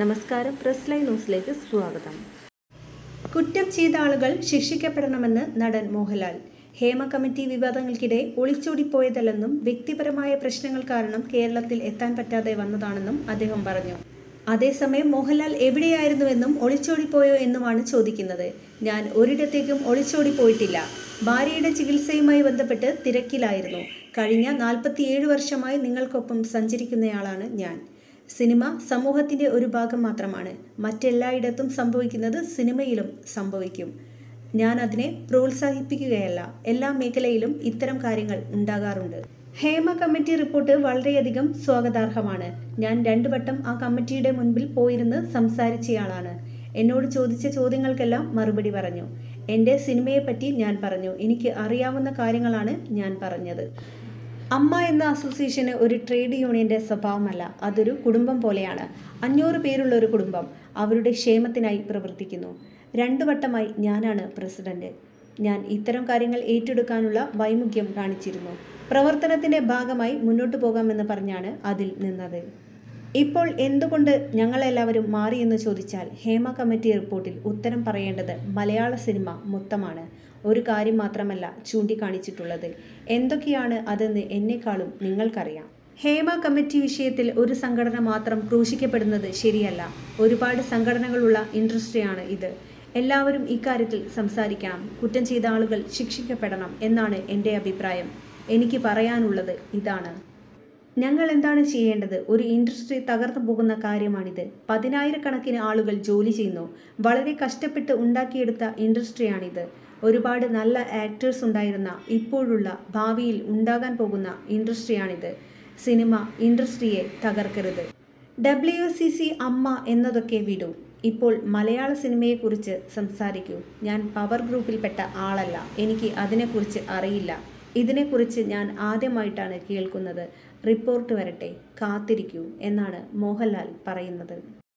നമസ്കാരം. Press line ന്യൂസിലേക്ക് സ്വാഗതം. കുറ്റം ചെയ്ത ആളുകൾ ശിക്ഷിക്കപ്പെടണമെന്ന് നടൻ മോഹൻലാൽ. ഹേമ കമ്മിറ്റി വിവാദങ്ങൾക്കിടെ ഒളിച്ചോടിപ്പോയതല്ലെന്നും വ്യക്തിപരമായ പ്രശ്നങ്ങൾ കാരണം കേരളത്തിൽ എത്താൻ പറ്റാതെ വന്നതാണെന്നും അദ്ദേഹം പറഞ്ഞു. അതേസമയം മോഹൻലാൽ എവിടെയായിരുന്നുവെന്നും ഒളിച്ചോടിപ്പോയോ എന്നുമാണ് ചോദിക്കുന്നത്. ഞാൻ ഒരിടത്തേക്കും ഒളിച്ചോടിപ്പോയിട്ടില്ല. ഭാര്യയുടെ ചികിത്സയുമായി ബന്ധപ്പെട്ട് തിരക്കിലായിരുന്നു. കഴിഞ്ഞ നാൽപ്പത്തിയേഴ് വർഷമായി നിങ്ങൾക്കൊപ്പം സഞ്ചരിക്കുന്നയാളാണ് ഞാൻ. സിനിമ സമൂഹത്തിന്റെ ഒരു ഭാഗം മാത്രമാണ്. മറ്റെല്ലായിടത്തും സംഭവിക്കുന്നത് സിനിമയിലും സംഭവിക്കും. ഞാൻ അതിനെ പ്രോത്സാഹിപ്പിക്കുകയല്ല. എല്ലാ മേഖലയിലും ഇത്തരം കാര്യങ്ങൾ ഉണ്ടാകാറുണ്ട്. ഹേമ കമ്മിറ്റി റിപ്പോർട്ട് വളരെയധികം സ്വാഗതാർഹമാണ്. ഞാൻ രണ്ടു വട്ടം ആ കമ്മിറ്റിയുടെ മുൻപിൽ പോയിരുന്ന് സംസാരിച്ചയാളാണ്. എന്നോട് ചോദിച്ച ചോദ്യങ്ങൾക്കെല്ലാം മറുപടി പറഞ്ഞു. എന്റെ സിനിമയെപ്പറ്റി ഞാൻ പറഞ്ഞു. എനിക്ക് അറിയാവുന്ന കാര്യങ്ങളാണ് ഞാൻ പറഞ്ഞത്. അമ്മ എന്ന അസോസിയേഷന് ഒരു ട്രേഡ് യൂണിയന്റെ സ്വഭാവമല്ല അതൊരു കുടുംബം പോലെയാണ്. അഞ്ഞൂറ് പേരുള്ള ഒരു കുടുംബം അവരുടെ ക്ഷേമത്തിനായി പ്രവർത്തിക്കുന്നു. രണ്ടു വട്ടമായി ഞാനാണ് പ്രസിഡന്റ്. ഞാൻ ഇത്തരം കാര്യങ്ങൾ ഏറ്റെടുക്കാനുള്ള വൈമുഖ്യം കാണിച്ചിരുന്നു. പ്രവർത്തനത്തിന്റെ ഭാഗമായി മുന്നോട്ടു പോകാമെന്ന് പറഞ്ഞാണ് അതിൽ നിന്നത്. ഇപ്പോൾ എന്തുകൊണ്ട് ഞങ്ങളെല്ലാവരും മാറിയെന്ന് ചോദിച്ചാൽ ഹേമ കമ്മിറ്റി റിപ്പോർട്ടിൽ ഉത്തരം പറയേണ്ടത് മലയാള സിനിമ മൊത്തമാണ്. ഒരു കാര്യം മാത്രമല്ല ചൂണ്ടിക്കാണിച്ചിട്ടുള്ളത്. എന്തൊക്കെയാണ് അതെന്ന് എന്നെക്കാളും നിങ്ങൾക്കറിയാം. ഹേമ കമ്മിറ്റി വിഷയത്തിൽ ഒരു സംഘടന മാത്രം ക്രൂശിക്കപ്പെടുന്നത് ശരിയല്ല. ഒരുപാട് സംഘടനകളുള്ള ഇൻഡസ്ട്രിയാണ് ഇത്. എല്ലാവരും ഇക്കാര്യത്തിൽ സംസാരിക്കണം. കുറ്റം ചെയ്ത ആളുകൾ ശിക്ഷിക്കപ്പെടണം എന്നാണ് എന്റെ അഭിപ്രായം. എനിക്ക് പറയാനുള്ളത് ഇതാണ്. ഞങ്ങൾ എന്താണ് ചെയ്യേണ്ടത്? ഒരു ഇൻഡസ്ട്രി തകർന്നു പോകുന്ന കാര്യമാണിത്. പതിനായിരക്കണക്കിന് ആളുകൾ ജോലി ചെയ്യുന്നു. വളരെ കഷ്ടപ്പെട്ട് ഉണ്ടാക്കിയെടുത്ത ഇൻഡസ്ട്രിയാണിത്. ഒരുപാട് നല്ല ആക്ടേഴ്സ് ഉണ്ടായിരുന്ന ഇപ്പോഴുള്ള ഭാവിയിൽ ഉണ്ടാകാൻ പോകുന്ന ഇൻഡസ്ട്രിയാണിത്. സിനിമ ഇൻഡസ്ട്രിയെ തകർക്കരുത്. ഡബ്ല്യു സി സി അമ്മ എന്നതൊക്കെ വിടൂ. ഇപ്പോൾ മലയാള സിനിമയെക്കുറിച്ച് സംസാരിക്കൂ. ഞാൻ പവർ ഗ്രൂപ്പിൽപ്പെട്ട ആളല്ല. എനിക്ക് അതിനെക്കുറിച്ച് അറിയില്ല. ഇതിനെക്കുറിച്ച് ഞാൻ ആദ്യമായിട്ടാണ് കേൾക്കുന്നത്. റിപ്പോർട്ട് വരട്ടെ. കാത്തിരിക്കൂ എന്നാണ് മോഹൻലാൽ പറയുന്നത്.